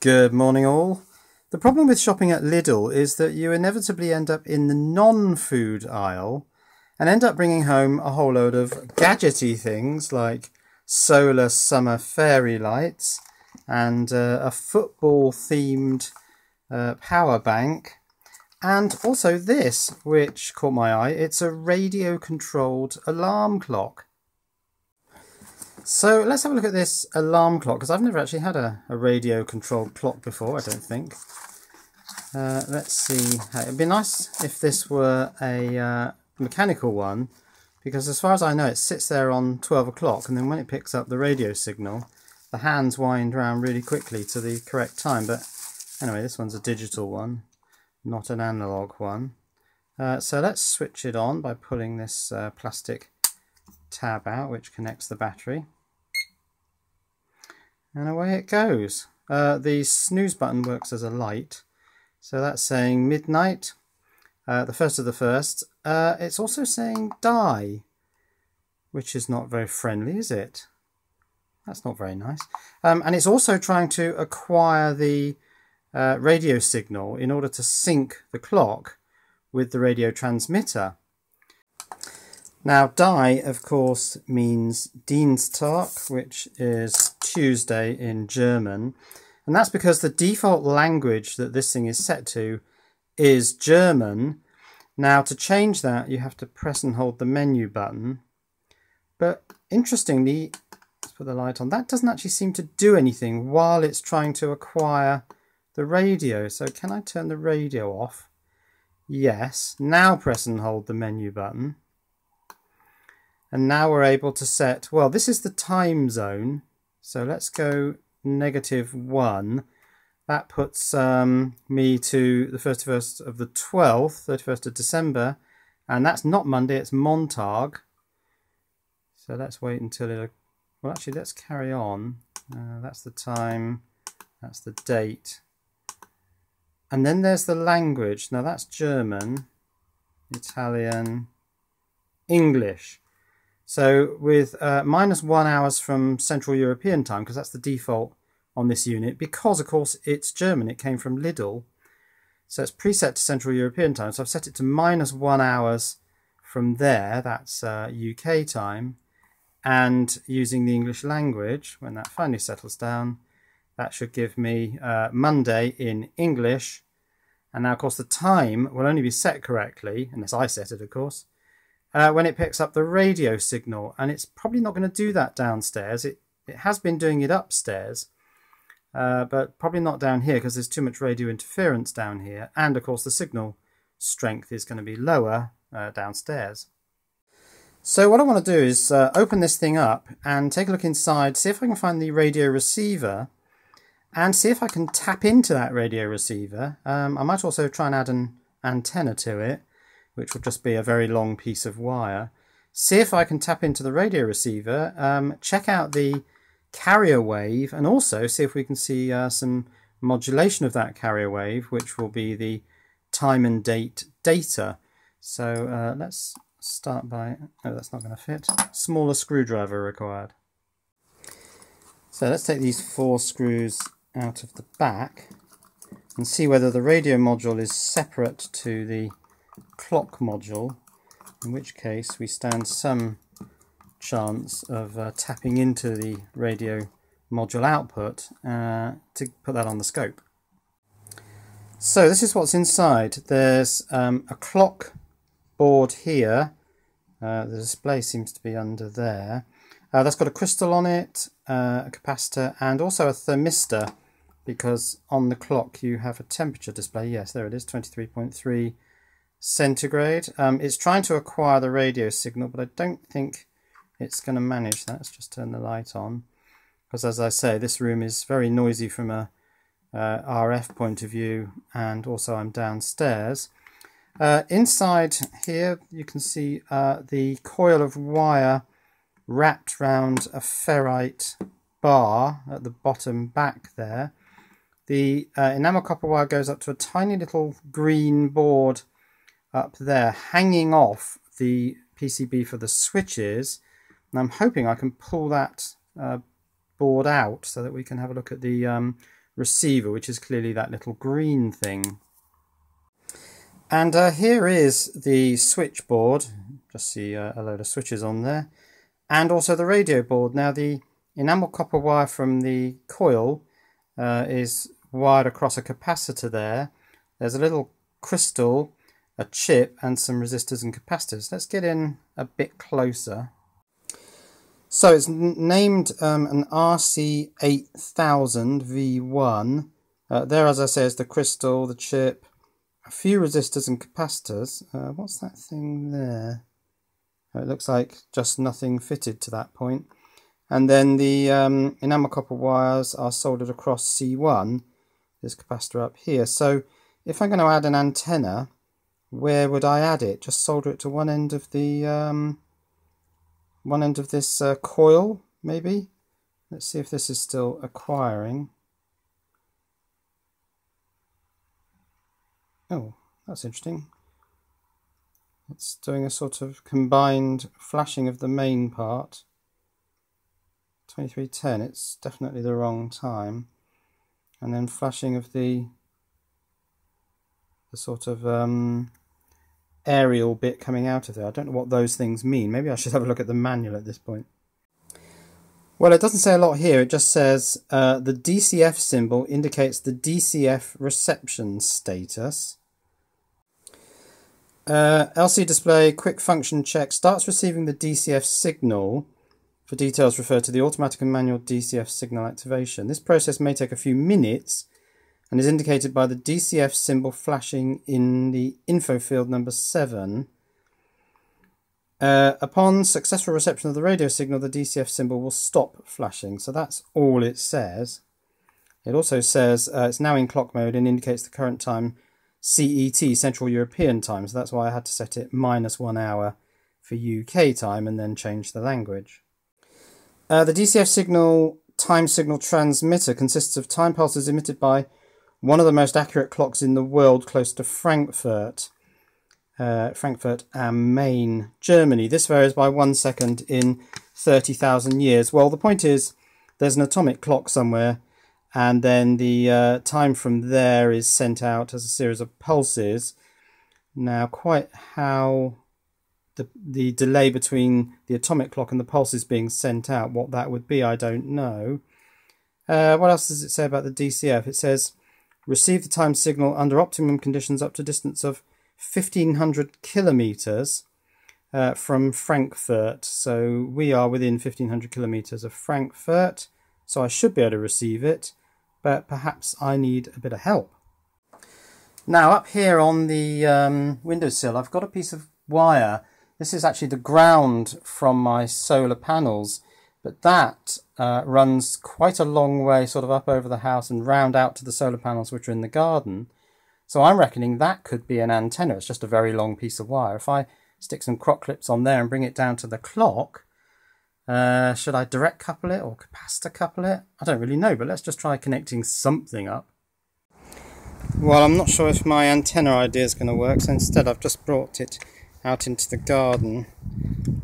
Good morning, all. The problem with shopping at Lidl is that you inevitably end up in the non food aisle and end up bringing home a whole load of gadgety things like solar summer fairy lights and uh, a football themed uh, power bank. And also this, which caught my eye, it's a radio controlled alarm clock. So let's have a look at this alarm clock, because I've never actually had a, a radio controlled clock before, I don't think. Uh, let's see, it'd be nice if this were a uh, mechanical one, because as far as I know it sits there on 12 o'clock and then when it picks up the radio signal, the hands wind around really quickly to the correct time. But anyway, this one's a digital one, not an analog one. Uh, so let's switch it on by pulling this uh, plastic tab out which connects the battery. And away it goes. Uh, the snooze button works as a light. So that's saying midnight, uh, the first of the first. Uh, it's also saying die, which is not very friendly, is it? That's not very nice. Um, and it's also trying to acquire the uh, radio signal in order to sync the clock with the radio transmitter. Now, die, of course, means Dienstag, which is Tuesday in German. And that's because the default language that this thing is set to is German. Now, to change that, you have to press and hold the menu button. But interestingly, let's put the light on. That doesn't actually seem to do anything while it's trying to acquire the radio. So can I turn the radio off? Yes. Now press and hold the menu button. And now we're able to set, well, this is the time zone. So let's go negative one. That puts um, me to the 31st of the 12th, 31st of December. And that's not Monday, it's Montag. So let's wait until it well, actually, let's carry on. Uh, that's the time, that's the date. And then there's the language. Now that's German, Italian, English. So with uh, minus one hours from Central European time, because that's the default on this unit, because of course it's German, it came from Lidl. So it's preset to Central European time. So I've set it to minus one hours from there, that's uh, UK time and using the English language, when that finally settles down, that should give me uh, Monday in English. And now, of course, the time will only be set correctly, unless I set it, of course, uh, when it picks up the radio signal. And it's probably not going to do that downstairs. It, it has been doing it upstairs, uh, but probably not down here because there's too much radio interference down here. And, of course, the signal strength is going to be lower uh, downstairs. So what I want to do is uh, open this thing up and take a look inside, see if I can find the radio receiver and see if I can tap into that radio receiver. Um, I might also try and add an antenna to it, which will just be a very long piece of wire. See if I can tap into the radio receiver, um, check out the carrier wave and also see if we can see uh, some modulation of that carrier wave, which will be the time and date data. So uh, let's start by, oh that's not going to fit, smaller screwdriver required. So let's take these four screws out of the back and see whether the radio module is separate to the clock module, in which case we stand some chance of uh, tapping into the radio module output uh, to put that on the scope. So this is what's inside. There's um, a clock board here uh, the display seems to be under there. Uh, that's got a crystal on it, uh, a capacitor, and also a thermistor because on the clock you have a temperature display. Yes, there it is, 23.3 centigrade. Um, it's trying to acquire the radio signal, but I don't think it's going to manage that. Let's just turn the light on. Because as I say, this room is very noisy from a uh, RF point of view, and also I'm downstairs. Uh, inside here you can see uh, the coil of wire wrapped round a ferrite bar at the bottom back there. The uh, enamel copper wire goes up to a tiny little green board up there hanging off the PCB for the switches and I'm hoping I can pull that uh, board out so that we can have a look at the um, receiver, which is clearly that little green thing. And uh, here is the switchboard. Just see uh, a load of switches on there. And also the radio board. Now the enamel copper wire from the coil uh, is wired across a capacitor there. There's a little crystal, a chip and some resistors and capacitors. Let's get in a bit closer. So it's named um, an RC8000V1. Uh, there, as I say, is the crystal, the chip, a few resistors and capacitors. Uh, what's that thing there? Uh, it looks like just nothing fitted to that point. And then the um, enamel copper wires are soldered across C1, this capacitor up here. So if I'm going to add an antenna, where would I add it? Just solder it to one end of the um, one end of this uh, coil, maybe. Let's see if this is still acquiring. Oh, that's interesting. It's doing a sort of combined flashing of the main part. 2310, it's definitely the wrong time. And then flashing of the the sort of um, aerial bit coming out of there. I don't know what those things mean. Maybe I should have a look at the manual at this point. Well, it doesn't say a lot here. It just says uh, the DCF symbol indicates the DCF reception status. Uh, LC display quick function check starts receiving the DCF signal. For details, refer to the automatic and manual DCF signal activation. This process may take a few minutes and is indicated by the DCF symbol flashing in the info field number 7. Uh, upon successful reception of the radio signal, the DCF symbol will stop flashing. So that's all it says. It also says uh, it's now in clock mode and indicates the current time CET, Central European time. So that's why I had to set it minus one hour for UK time and then change the language. Uh, the DCF signal time signal transmitter consists of time pulses emitted by one of the most accurate clocks in the world close to Frankfurt. Uh, Frankfurt am Main, Germany. This varies by one second in 30,000 years. Well, the point is there's an atomic clock somewhere and then the uh, time from there is sent out as a series of pulses. Now, quite how the, the delay between the atomic clock and the pulses being sent out, what that would be, I don't know. Uh, what else does it say about the DCF? It says receive the time signal under optimum conditions up to distance of 1500 kilometers uh, from Frankfurt. So we are within 1500 kilometers of Frankfurt, so I should be able to receive it, but perhaps I need a bit of help. Now up here on the um, windowsill, I've got a piece of wire. This is actually the ground from my solar panels, but that uh, runs quite a long way sort of up over the house and round out to the solar panels which are in the garden. So I'm reckoning that could be an antenna. It's just a very long piece of wire. If I stick some croc clips on there and bring it down to the clock, uh, should I direct couple it or capacitor couple it? I don't really know, but let's just try connecting something up. Well, I'm not sure if my antenna idea is going to work, so instead I've just brought it out into the garden.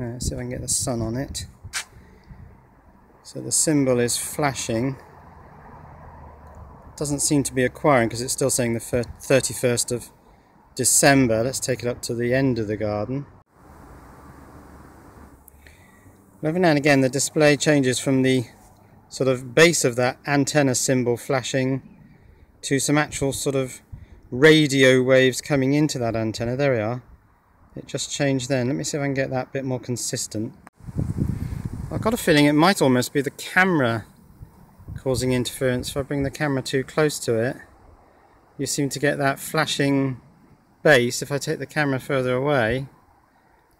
Uh, see if I can get the sun on it. So the symbol is flashing. Doesn't seem to be acquiring because it's still saying the 31st of December. Let's take it up to the end of the garden. Every now and again the display changes from the sort of base of that antenna symbol flashing to some actual sort of radio waves coming into that antenna. There we are. It just changed then. Let me see if I can get that bit more consistent. I've got a feeling it might almost be the camera causing interference. If I bring the camera too close to it, you seem to get that flashing base. If I take the camera further away,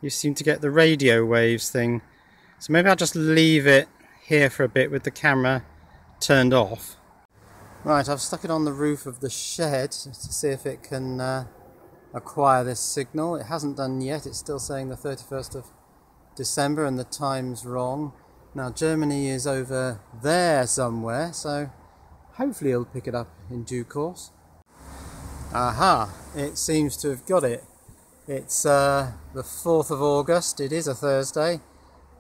you seem to get the radio waves thing. So maybe I'll just leave it here for a bit with the camera turned off. Right, I've stuck it on the roof of the shed to see if it can uh, acquire this signal. It hasn't done yet, it's still saying the 31st of December and the time's wrong. Now Germany is over there somewhere, so hopefully he'll pick it up in due course. Aha, it seems to have got it. It's uh, the 4th of August, it is a Thursday,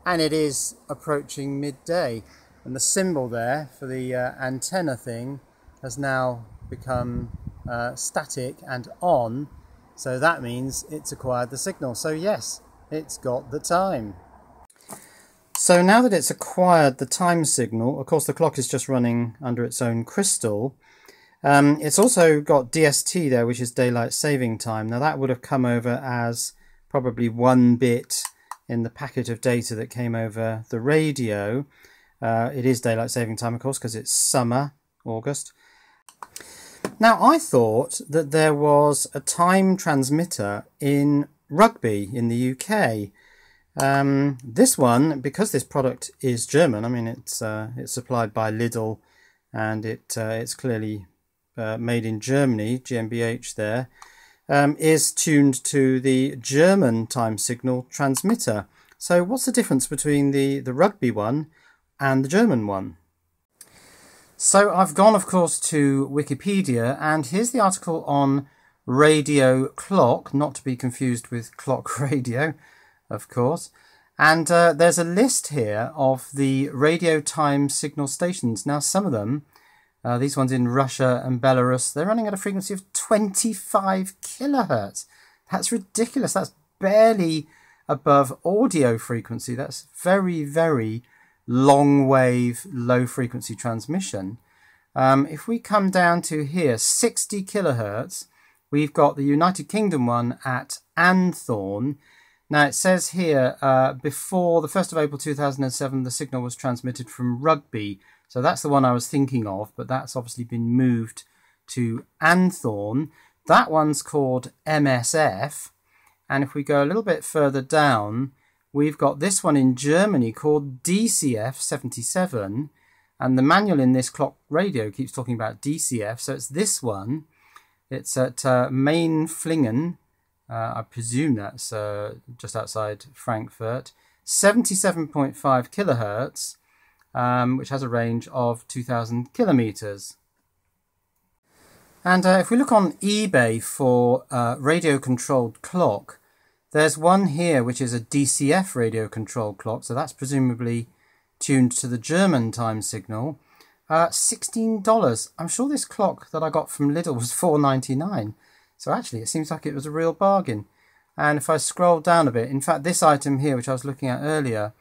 and it is approaching midday. And the symbol there for the uh, antenna thing has now become uh, static and on, so that means it's acquired the signal. So yes, it's got the time. So now that it's acquired the time signal, of course the clock is just running under its own crystal, um, it's also got DST there, which is daylight saving time. Now that would have come over as probably one bit in the packet of data that came over the radio. Uh, it is daylight saving time, of course, because it's summer, August. Now, I thought that there was a time transmitter in Rugby in the UK. Um, this one, because this product is German, I mean, it's uh, it's supplied by Lidl and it uh, it's clearly uh, made in Germany, GmbH there, um, is tuned to the German time signal transmitter. So what's the difference between the, the rugby one and the German one? So I've gone, of course, to Wikipedia, and here's the article on radio clock, not to be confused with clock radio, of course. And uh, there's a list here of the radio time signal stations. Now, some of them, uh, these ones in Russia and Belarus, they're running at a frequency of 25 kilohertz. That's ridiculous. That's barely above audio frequency. That's very, very long wave, low frequency transmission. Um, if we come down to here, 60 kilohertz, we've got the United Kingdom one at Anthorn. Now it says here, uh, before the 1st of April 2007, the signal was transmitted from Rugby. So that's the one I was thinking of, but that's obviously been moved to Anthorn. That one's called MSF. And if we go a little bit further down, we've got this one in Germany called DCF 77. And the manual in this clock radio keeps talking about DCF. So it's this one. It's at uh, Mainflingen. Uh, I presume that's uh, just outside Frankfurt. 77.5 kilohertz, um, which has a range of 2,000 kilometers. And uh, if we look on eBay for uh, radio controlled clock, there's one here which is a DCF radio controlled clock, so that's presumably tuned to the German time signal. Uh, $16. I'm sure this clock that I got from Lidl was $4.99. So actually, it seems like it was a real bargain. And if I scroll down a bit, in fact, this item here, which I was looking at earlier,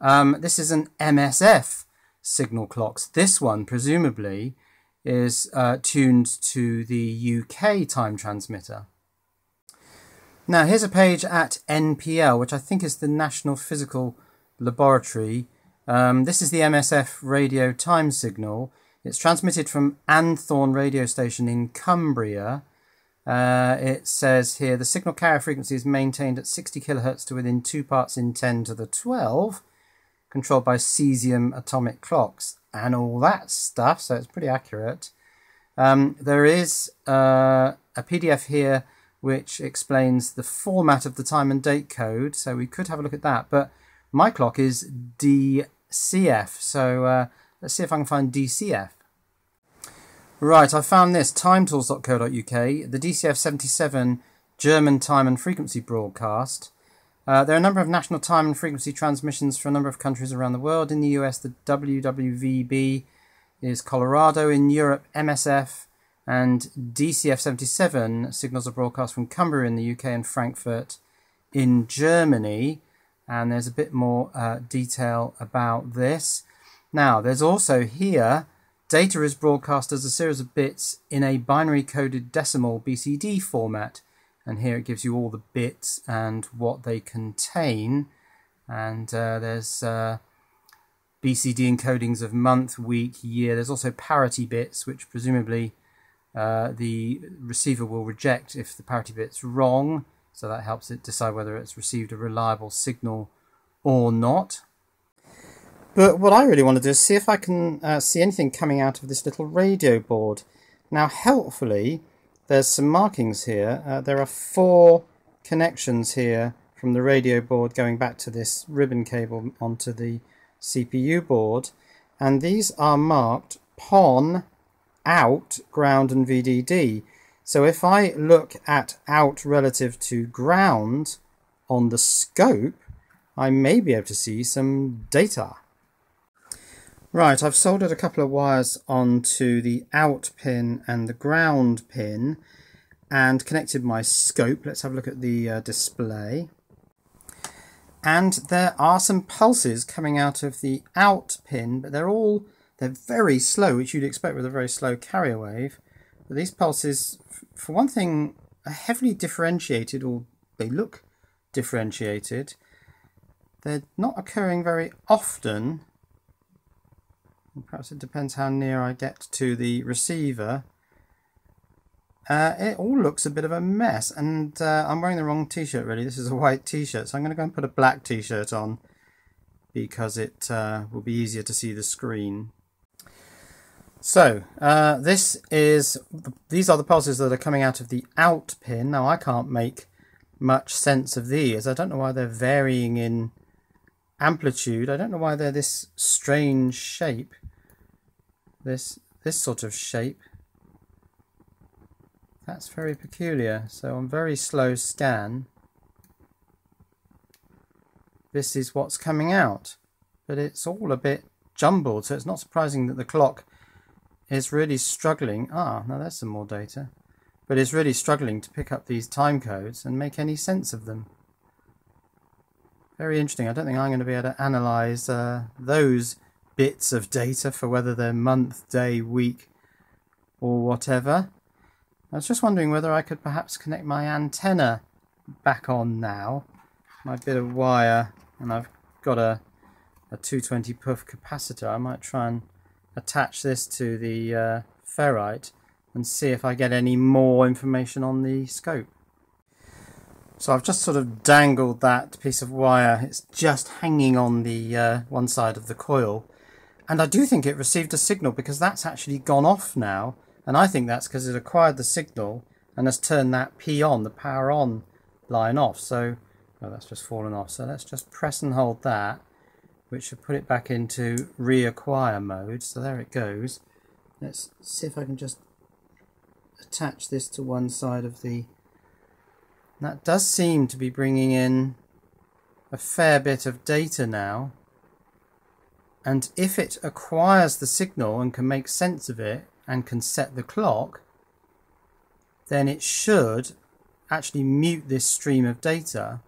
um, this is an MSF signal clocks. This one, presumably, is uh, tuned to the UK time transmitter. Now here's a page at NPL, which I think is the National Physical Laboratory. Um, this is the MSF radio time signal. It's transmitted from Anthorn radio station in Cumbria. Uh, it says here the signal carrier frequency is maintained at 60 kilohertz to within 2 parts in 10 to the 12, controlled by cesium atomic clocks and all that stuff, so it's pretty accurate. Um, there is uh, a PDF here which explains the format of the time and date code, so we could have a look at that. But my clock is DCF, so uh, let's see if I can find DCF. Right, I found this, timetools.co.uk, the DCF77 German time and frequency broadcast. Uh, there are a number of national time and frequency transmissions for a number of countries around the world. In the US, the WWVB is Colorado. In Europe, MSF and DCF77 signals are broadcast from Cumbria in the UK and Frankfurt in Germany. And there's a bit more uh, detail about this. Now, there's also here data is broadcast as a series of bits in a binary coded decimal BCD format and here it gives you all the bits and what they contain and uh, there's uh, BCD encodings of month, week, year. There's also parity bits which presumably uh, the receiver will reject if the parity bit's wrong so that helps it decide whether it's received a reliable signal or not. But what I really want to do is see if I can uh, see anything coming out of this little radio board. Now helpfully there's some markings here. Uh, there are four connections here from the radio board going back to this ribbon cable onto the CPU board and these are marked PON, out, ground and VDD. So if I look at out relative to ground on the scope, I may be able to see some data. Right, I've soldered a couple of wires onto the out pin and the ground pin and connected my scope. Let's have a look at the uh, display. And there are some pulses coming out of the out pin, but they're all, they're very slow, which you'd expect with a very slow carrier wave. But these pulses, for one thing, are heavily differentiated, or they look differentiated. They're not occurring very often. Perhaps it depends how near I get to the receiver. Uh, it all looks a bit of a mess and uh, I'm wearing the wrong t-shirt really. This is a white t-shirt so I'm going to go and put a black t-shirt on because it uh, will be easier to see the screen. So uh, this is these are the pulses that are coming out of the out pin. Now I can't make much sense of these. I don't know why they're varying in amplitude. I don't know why they're this strange shape. This this sort of shape. That's very peculiar. So on very slow scan, this is what's coming out. But it's all a bit jumbled, so it's not surprising that the clock is really struggling. Ah, now there's some more data. But is really struggling to pick up these time codes and make any sense of them. Very interesting. I don't think I'm going to be able to analyse uh, those bits of data for whether they're month, day, week, or whatever. I was just wondering whether I could perhaps connect my antenna back on now. My bit of wire, and I've got a, a 220 puff capacitor. I might try and attach this to the uh, ferrite and see if I get any more information on the scope. So I've just sort of dangled that piece of wire. It's just hanging on the uh, one side of the coil. And I do think it received a signal because that's actually gone off now. And I think that's because it acquired the signal and has turned that P on, the power on line off. So, oh, that's just fallen off. So let's just press and hold that, which should put it back into reacquire mode. So there it goes. Let's see if I can just attach this to one side of the that does seem to be bringing in a fair bit of data now. And if it acquires the signal and can make sense of it and can set the clock, then it should actually mute this stream of data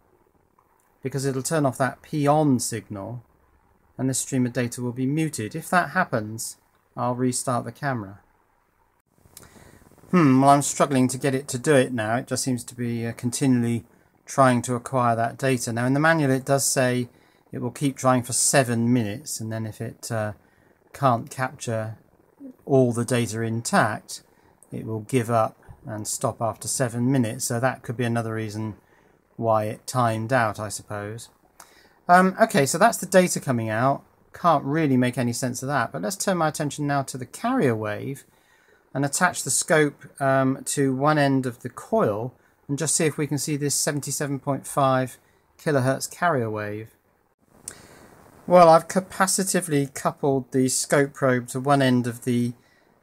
because it'll turn off that P on signal and this stream of data will be muted. If that happens, I'll restart the camera. Hmm, well I'm struggling to get it to do it now. It just seems to be uh, continually trying to acquire that data. Now in the manual it does say it will keep trying for seven minutes and then if it uh, can't capture all the data intact it will give up and stop after seven minutes. So that could be another reason why it timed out I suppose. Um, okay, so that's the data coming out. Can't really make any sense of that. But let's turn my attention now to the carrier wave and attach the scope um, to one end of the coil and just see if we can see this 77.5 kilohertz carrier wave. Well, I've capacitively coupled the scope probe to one end of the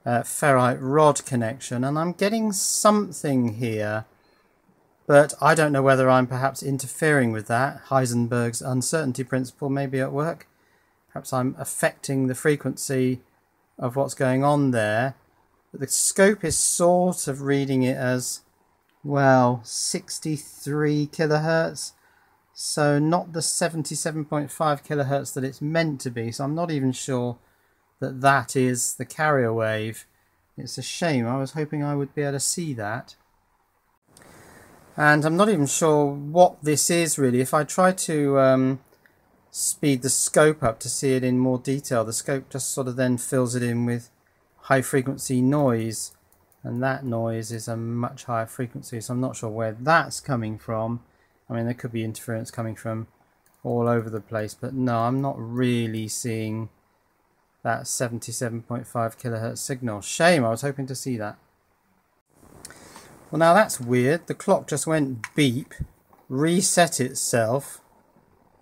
uh, ferrite rod connection and I'm getting something here but I don't know whether I'm perhaps interfering with that. Heisenberg's uncertainty principle may be at work. Perhaps I'm affecting the frequency of what's going on there but the scope is sort of reading it as, well, 63 kilohertz. So not the 77.5 kilohertz that it's meant to be. So I'm not even sure that that is the carrier wave. It's a shame. I was hoping I would be able to see that. And I'm not even sure what this is really. If I try to um, speed the scope up to see it in more detail, the scope just sort of then fills it in with high frequency noise. And that noise is a much higher frequency so I'm not sure where that's coming from. I mean there could be interference coming from all over the place but no I'm not really seeing that 77.5 kilohertz signal. Shame I was hoping to see that well now that's weird the clock just went beep reset itself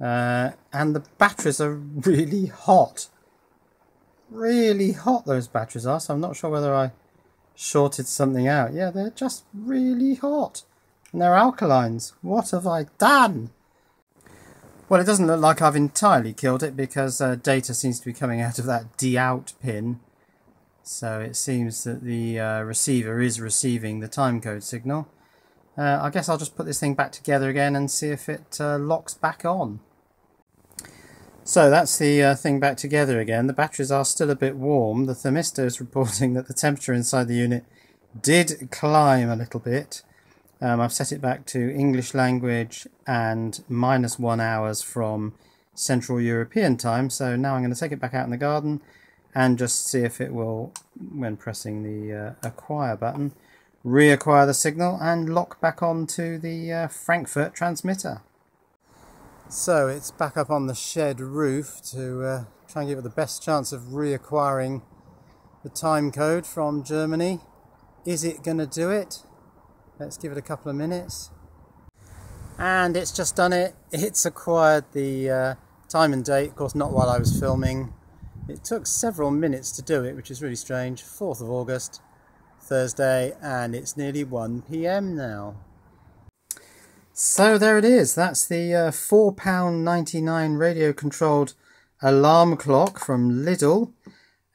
uh, and the batteries are really hot really hot those batteries are, so I'm not sure whether I shorted something out. Yeah, they're just really hot. And they're alkalines. What have I done? Well, it doesn't look like I've entirely killed it because uh, data seems to be coming out of that D-out pin. So it seems that the uh, receiver is receiving the timecode signal. Uh, I guess I'll just put this thing back together again and see if it uh, locks back on. So that's the uh, thing back together again. The batteries are still a bit warm. The thermistor is reporting that the temperature inside the unit did climb a little bit. Um, I've set it back to English language and minus one hours from Central European time. So now I'm going to take it back out in the garden and just see if it will, when pressing the uh, acquire button, reacquire the signal and lock back onto the uh, Frankfurt transmitter. So it's back up on the shed roof to uh, try and give it the best chance of reacquiring the time code from Germany. Is it going to do it? Let's give it a couple of minutes. And it's just done it. It's acquired the uh, time and date, of course not while I was filming. It took several minutes to do it, which is really strange. 4th of August, Thursday, and it's nearly 1pm now. So there it is. That's the uh, £4.99 radio controlled alarm clock from Lidl.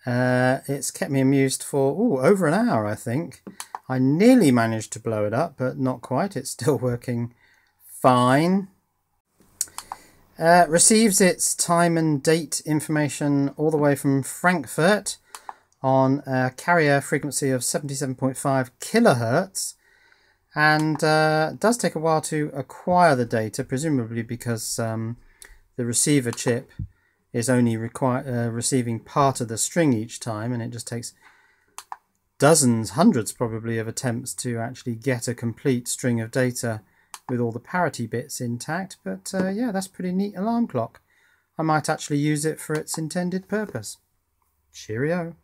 Uh, it's kept me amused for ooh, over an hour, I think. I nearly managed to blow it up, but not quite. It's still working fine. Uh, receives its time and date information all the way from Frankfurt on a carrier frequency of 77.5 kilohertz and uh, does take a while to acquire the data, presumably because um, the receiver chip is only uh, receiving part of the string each time and it just takes dozens, hundreds probably, of attempts to actually get a complete string of data with all the parity bits intact. But uh, yeah, that's pretty neat alarm clock. I might actually use it for its intended purpose. Cheerio.